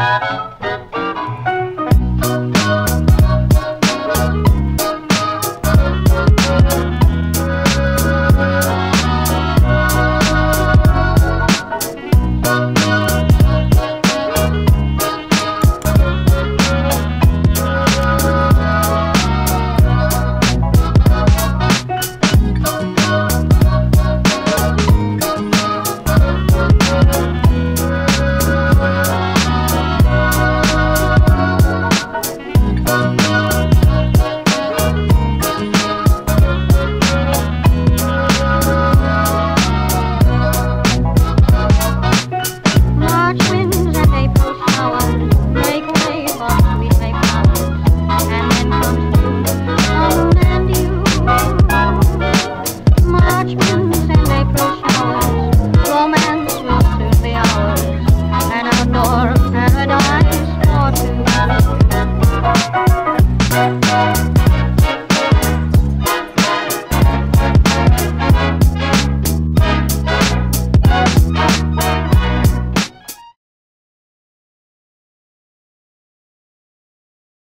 Thank and they proceed.